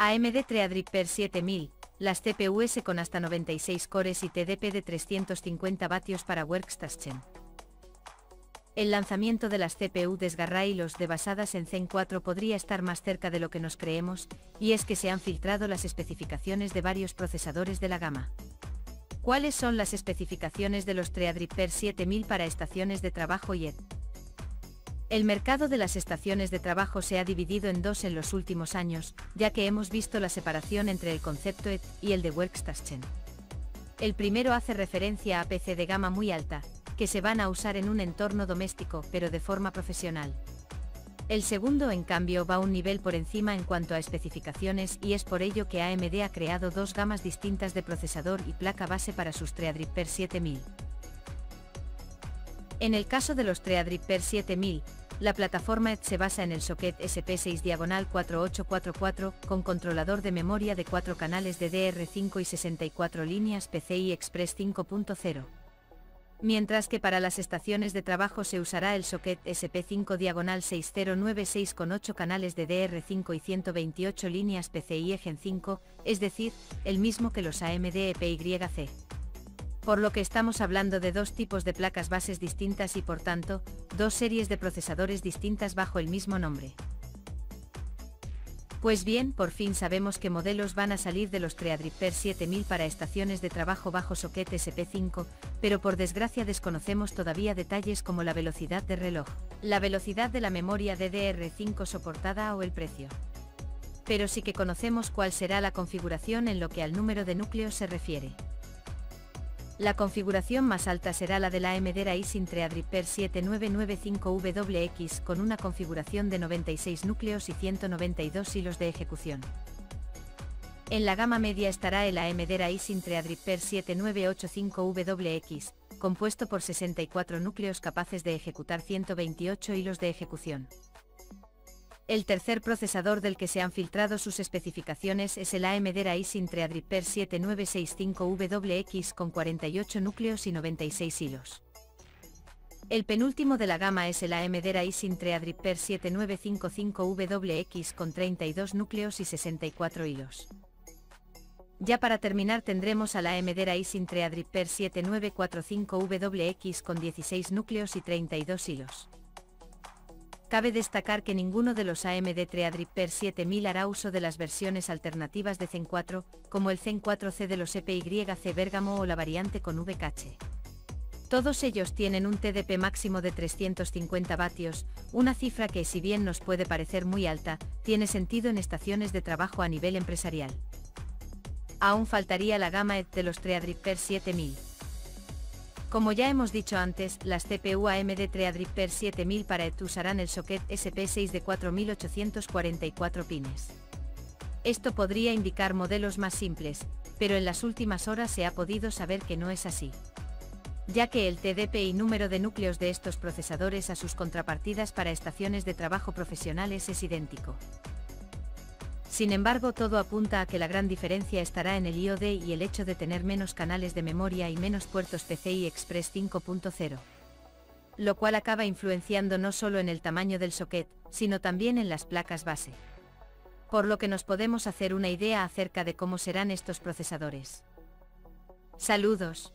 AMD Threadripper 7000, las CPUs con hasta 96 cores y TDP de 350 vatios para Workstation. El lanzamiento de las CPU desgarra y los de basadas en Zen 4 podría estar más cerca de lo que nos creemos, y es que se han filtrado las especificaciones de varios procesadores de la gama. ¿Cuáles son las especificaciones de los Threadripper 7000 para estaciones de trabajo y ED? El mercado de las estaciones de trabajo se ha dividido en dos en los últimos años, ya que hemos visto la separación entre el concepto ED y el de Workstation. El primero hace referencia a PC de gama muy alta, que se van a usar en un entorno doméstico, pero de forma profesional. El segundo, en cambio, va un nivel por encima en cuanto a especificaciones y es por ello que AMD ha creado dos gamas distintas de procesador y placa base para sus Threadripper 7000. En el caso de los Threadripper 7000, la plataforma ED se basa en el socket SP6 diagonal 4844 con controlador de memoria de 4 canales de DR5 y 64 líneas PCI Express 5.0. Mientras que para las estaciones de trabajo se usará el socket SP5 diagonal 6096 con 8 canales de DR5 y 128 líneas PCI Gen 5, es decir, el mismo que los AMD EPYC por lo que estamos hablando de dos tipos de placas bases distintas y por tanto, dos series de procesadores distintas bajo el mismo nombre. Pues bien, por fin sabemos qué modelos van a salir de los Threadripper 7000 para estaciones de trabajo bajo socket SP5, pero por desgracia desconocemos todavía detalles como la velocidad de reloj, la velocidad de la memoria DDR5 soportada o el precio. Pero sí que conocemos cuál será la configuración en lo que al número de núcleos se refiere. La configuración más alta será la de la AMD Ryzen Threadripper 7995WX con una configuración de 96 núcleos y 192 hilos de ejecución. En la gama media estará el AMD Ryzen Threadripper 7985WX, compuesto por 64 núcleos capaces de ejecutar 128 hilos de ejecución. El tercer procesador del que se han filtrado sus especificaciones es el AMD Ryzen Threadripper 7965WX con 48 núcleos y 96 hilos. El penúltimo de la gama es el AMD Ryzen Threadripper 7955WX con 32 núcleos y 64 hilos. Ya para terminar tendremos al AMD Ryzen Threadripper 7945WX con 16 núcleos y 32 hilos. Cabe destacar que ninguno de los AMD Threadripper 7000 hará uso de las versiones alternativas de Zen 4, como el Zen 4C de los EPYC Bergamo o la variante con VCache. Todos ellos tienen un TDP máximo de 350 vatios, una cifra que si bien nos puede parecer muy alta, tiene sentido en estaciones de trabajo a nivel empresarial. Aún faltaría la gama ED de los Threadripper 7000. Como ya hemos dicho antes, las CPU AMD Threadripper 7000 para ET usarán el socket SP6 de 4844 pines. Esto podría indicar modelos más simples, pero en las últimas horas se ha podido saber que no es así. Ya que el TDP y número de núcleos de estos procesadores a sus contrapartidas para estaciones de trabajo profesionales es idéntico. Sin embargo, todo apunta a que la gran diferencia estará en el IOD y el hecho de tener menos canales de memoria y menos puertos PCI Express 5.0. Lo cual acaba influenciando no solo en el tamaño del socket, sino también en las placas base. Por lo que nos podemos hacer una idea acerca de cómo serán estos procesadores. Saludos.